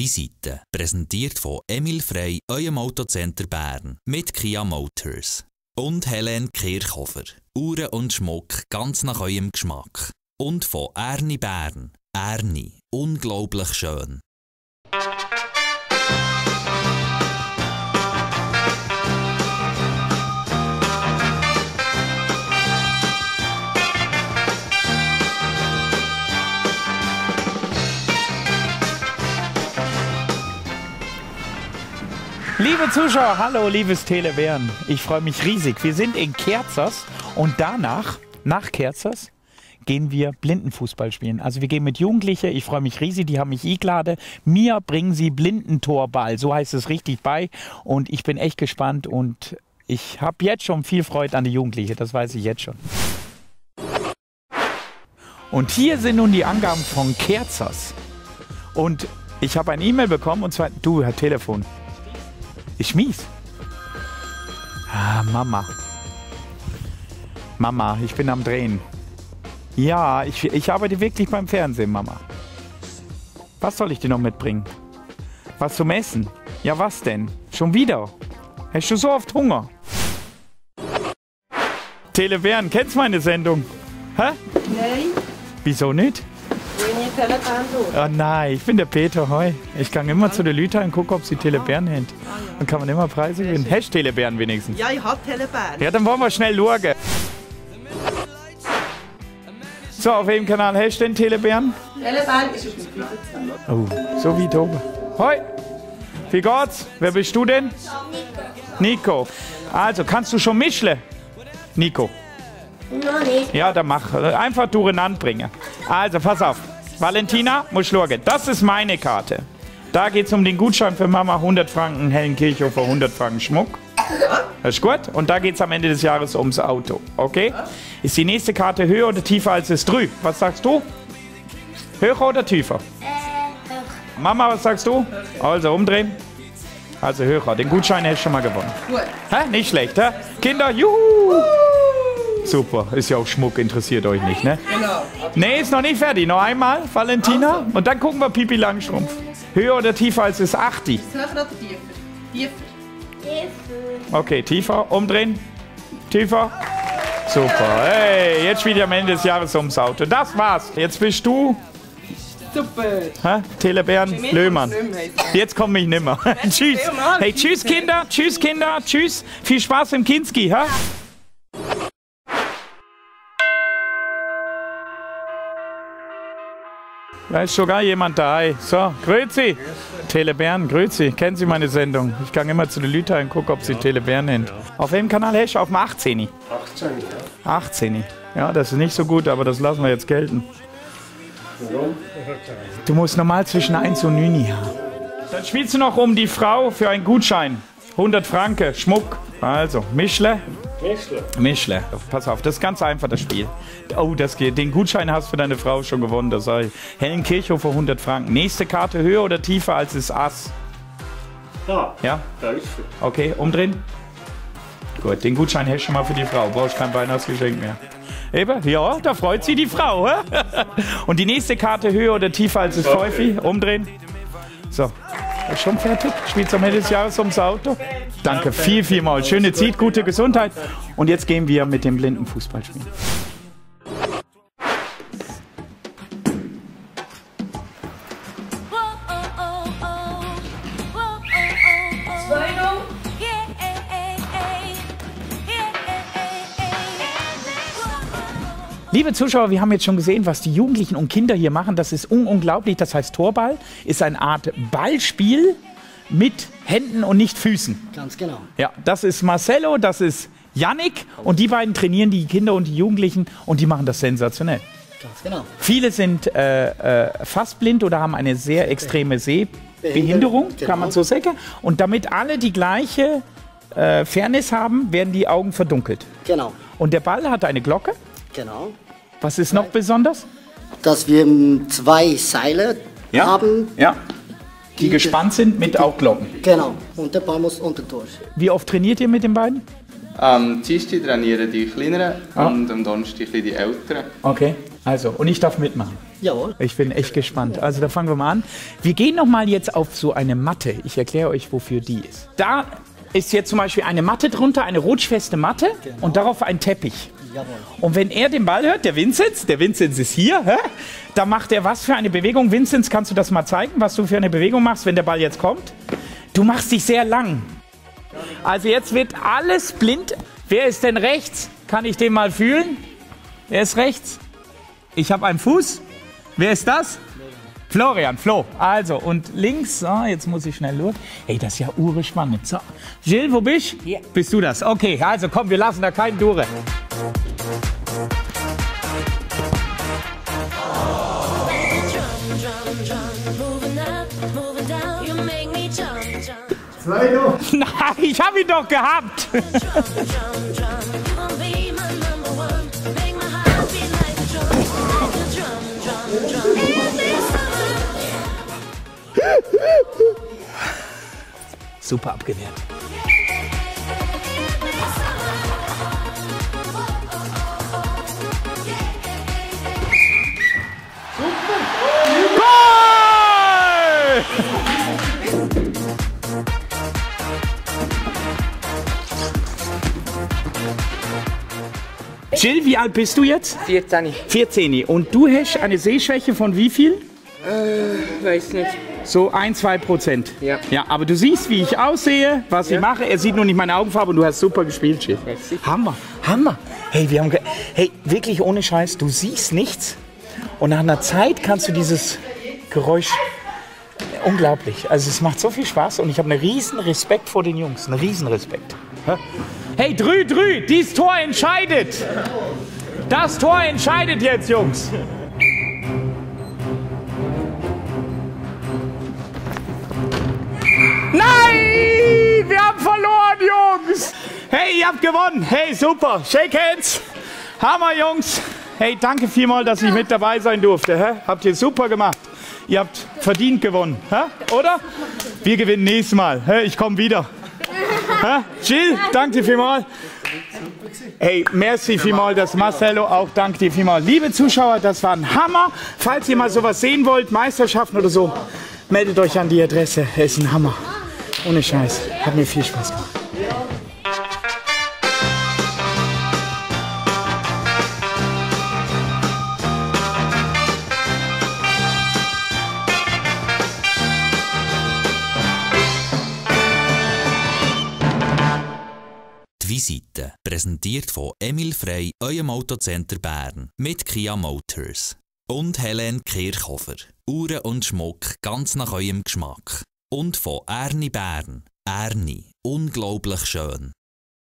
Visite. Präsentiert von Emil Frey, eurem Autocenter Bern. Mit Kia Motors. Und Helene Kirchhofer. Uhren und Schmuck ganz nach eurem Geschmack. Und von Erni Bern. Erni. Unglaublich schön. Liebe Zuschauer, hallo, liebes Telebären. Ich freue mich riesig. Wir sind in Kerzers und danach, nach Kerzers, gehen wir Blindenfußball spielen. Also wir gehen mit Jugendlichen. Ich freue mich riesig. Die haben mich eingeladen. Mir bringen sie Blindentorball. So heißt es richtig bei. Und ich bin echt gespannt und ich habe jetzt schon viel Freude an die Jugendlichen. Das weiß ich jetzt schon. Und hier sind nun die Angaben von Kerzers. Und ich habe ein E-Mail bekommen und zwar, du, Herr Telefon. Ich mies. Ah, Mama. Mama, ich bin am Drehen. Ja, ich, ich arbeite wirklich beim Fernsehen, Mama. Was soll ich dir noch mitbringen? Was zum Essen? Ja, was denn? Schon wieder? Hast du so oft Hunger? Telebären, kennst du meine Sendung? Hä? Nein, Wieso nicht? Oh nein, ich bin der Peter Heu. Ich gehe immer zu den Leuten und gucke, ob sie Telebären haben. Dann kann man immer Preise gewinnen. Hast du Telebären wenigstens? Ja, ich habe Telefon. Ja, dann wollen wir schnell schauen. So, auf welchem Kanal hast du denn Telebären? Telefon ist auf dem 25. Oh, so weit oben. Hoi! Wie geht's? Wer bist du denn? Nico. Also, kannst du schon mischle? Nico. Noch nicht. Ja, dann mach. Einfach durcheinander bringen. Also, pass auf. Valentina, muss schauen. Das ist meine Karte. Da geht es um den Gutschein für Mama 100 Franken Hellenkirchhofer 100 Franken Schmuck. Das ist gut. Und da geht es am Ende des Jahres ums Auto. Okay? Ist die nächste Karte höher oder tiefer als das drü? Was sagst du? Höher oder tiefer? Äh. Mama, was sagst du? Also umdrehen. Also höher. Den Gutschein hast du schon mal gewonnen. Hä? Nicht schlecht, hä? Kinder, juhu! Super, ist ja auch Schmuck, interessiert euch nicht, ne? Genau. Nee, ist noch nicht fertig. Noch einmal, Valentina. Und dann gucken wir Pipi Langstrumpf. Höher oder tiefer als das 80? Ist höher oder tiefer? Tiefer. Hilfe. Okay, tiefer, umdrehen. Tiefer. Super. Hey, jetzt spielt ihr am Ende des Jahres ums Auto. Das war's. Jetzt bist du, Super. Telebären Löhmann. Jetzt komme ich nimmer. tschüss. Hey, tschüss Kinder. Tschüss Kinder. Tschüss. Viel Spaß im Kinski, hä? Da ist sogar jemand da. So, grüezi. Telebären, grüezi. Kennen Sie meine Sendung? Ich gehe immer zu den Leuten und gucke, ob sie Telebären haben. Auf welchem Kanal hast du? Auf dem 18. 18, ja. 18. Ja, das ist nicht so gut, aber das lassen wir jetzt gelten. Du musst normal zwischen 1 und 9 haben. Dann spielst du noch um die Frau für einen Gutschein. 100 Franken, Schmuck. Also, Mischle. Mischle. Mischle. Pass auf, das ist ganz einfach, das Spiel. Oh, das geht. Den Gutschein hast du für deine Frau schon gewonnen, das sag ich. Helen Kirchhoff für 100 Franken. Nächste Karte höher oder tiefer als das Ass? Ah, Ja? tiefer. Okay, umdrehen. Gut, den Gutschein hast du schon mal für die Frau. Brauchst kein Weihnachtsgeschenk mehr. Eben, ja, da freut sich die Frau. Und die nächste Karte höher oder tiefer als das Feufi? Umdrehen. So, schon fertig. Spielst am Ende des Jahres ums Auto. Danke viel, viel mal. Schöne Zeit, gute Gesundheit. Und jetzt gehen wir mit dem blinden Fußball spielen. Liebe Zuschauer, wir haben jetzt schon gesehen, was die Jugendlichen und Kinder hier machen. Das ist un unglaublich. Das heißt Torball ist eine Art Ballspiel mit Händen und nicht Füßen. Ganz genau. Ja, das ist Marcelo, das ist Yannick und die beiden trainieren die Kinder und die Jugendlichen und die machen das sensationell. Ganz genau. Viele sind äh, äh, fast blind oder haben eine sehr extreme Sehbehinderung, Genau. kann man so sagen. Und damit alle die gleiche äh, Fairness haben, werden die Augen verdunkelt. Genau. Und der Ball hat eine Glocke. Genau. Was ist noch besonders? Dass wir ähm, zwei Seile haben. Ja. Die Die- gespannt sind mit auch Glocken. Genau. Und der Ball muss unter durch. Wie oft trainiert ihr mit den beiden? Am Dienstag trainieren die Kleineren Ah. und am Donnerstag die Älteren. Okay. Also, und ich darf mitmachen. Jawohl. Ich bin echt gespannt. Also, da fangen wir mal an. Wir gehen noch mal jetzt auf so eine Matte. Ich erkläre euch, wofür die ist. Da ist jetzt zum Beispiel eine Matte drunter, eine rutschfeste Matte und darauf ein Teppich. Jawohl. Und wenn er den Ball hört, der Vinzenz, der Vinzenz ist hier, hä? da macht er was für eine Bewegung? Vinzenz, kannst du das mal zeigen, was du für eine Bewegung machst, wenn der Ball jetzt kommt? Du machst dich sehr lang. Also jetzt wird alles blind. Wer ist denn rechts? Kann ich den mal fühlen? Wer ist rechts? Ich habe einen Fuß. Wer ist das? Florian, Flo. Also, und links, so, jetzt muss ich schnell durch. Hey, das ist ja ure spannend. So. Gilles, wo bist du? Hier. Bist du das? Okay, also komm, wir lassen da keinen Dure. Nein, ich habe ihn doch gehabt. drum, drum, Jill, wie alt bist du jetzt? 14. 14. Und du hast eine Sehschwäche von wie viel? Weiß nicht. So ein, zwei Prozent. Ja. Ja, aber du siehst, wie ich aussehe, was ich mache. Er sieht nur nicht meine Augenfarbe und du hast super gespielt, Jill. Hammer, Hammer. Hey, wir haben, hey, wirklich ohne Scheiß, du siehst nichts und nach einer Zeit kannst du dieses Geräusch unglaublich. Also es macht so viel Spaß und ich habe einen riesen Respekt vor den Jungs, einen riesen Respekt. Hey, Drü, Drü, dieses Tor entscheidet. Das Tor entscheidet jetzt, Jungs. Nein! Wir haben verloren, Jungs! Hey, ihr habt gewonnen! Hey, super! Shake hands! Hammer, Jungs! Hey, danke vielmal, dass ich mit dabei sein durfte. Hä? Habt ihr super gemacht. Ihr habt verdient gewonnen, hä? oder? Wir gewinnen nächstes Mal. Hä? Ich komme wieder. Jill, danke dir vielmal. Hey, merci vielmal, das Marcelo auch danke dir vielmal. Liebe Zuschauer, das war ein Hammer. Falls ihr mal sowas sehen wollt, Meisterschaften oder so, meldet euch an die Adresse. Es ist ein Hammer. Ohne Scheiß. Hat mir viel Spaß gemacht. Visite, präsentiert von Emil Frey, eurem Autocenter Bern, mit Kia Motors. Und Helen Kirchhofer, Uhren und Schmuck ganz nach eurem Geschmack. Und von Erni Bern, Erni, unglaublich schön.